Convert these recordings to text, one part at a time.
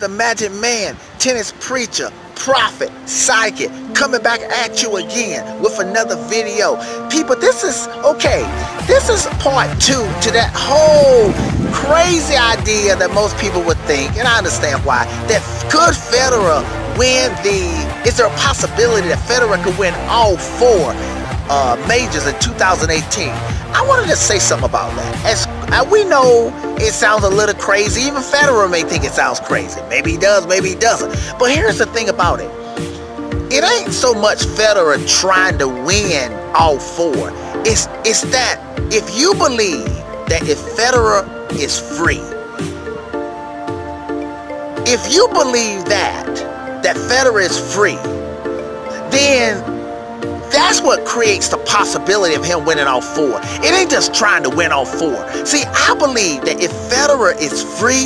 the Magic Man, tennis preacher, prophet, psychic, coming back at you again with another video. People, this is, okay, this is part two to that whole crazy idea that most people would think, and I understand why, that could Federer win the, is there a possibility that Federer could win all four uh, majors in 2018? I wanted to say something about that. As uh, we know it sounds a little crazy, even Federer may think it sounds crazy. Maybe he does, maybe he doesn't. But here's the thing about it. It ain't so much Federer trying to win all four. It's it's that if you believe that if Federer is free, if you believe that that Federer is free, then that's what creates the possibility of him winning all four. It ain't just trying to win all four. See, I believe that if Federer is free,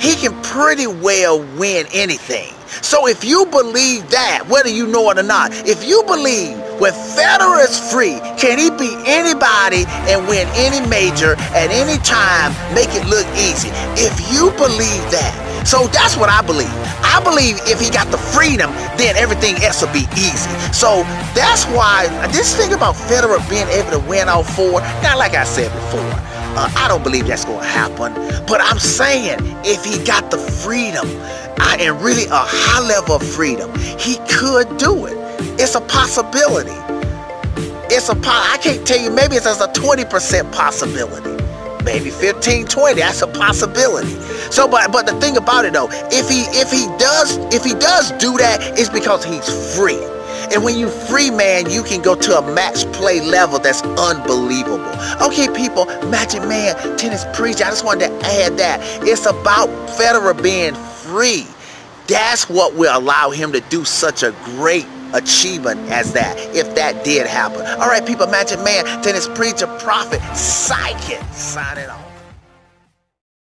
he can pretty well win anything. So if you believe that, whether you know it or not, if you believe when Federer is free, can he beat anybody and win any major at any time, make it look easy? If you believe that, so that's what I believe. I believe if he got the freedom, then everything else will be easy. So that's why this thing about Federer being able to win all four, not like I said before, uh, I don't believe that's going to happen. But I'm saying if he got the freedom uh, and really a high level of freedom, he could do it. It's a possibility. It's a po- I can't tell you, maybe it's as a 20% possibility. Maybe 15 20 that's a possibility. So but but the thing about it though if he if he does if he does do that it's because he's free. And when you free man you can go to a match play level that's unbelievable. Okay people magic man tennis preacher i just wanted to add that. It's about Federer being free. That's what will allow him to do such a great achievement as that, if that did happen. All right, people, Magic Man, Tennis Preacher, Prophet, Psychic, signing off.